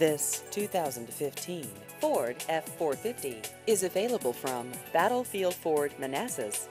This 2015 Ford F-450 is available from Battlefield Ford Manassas.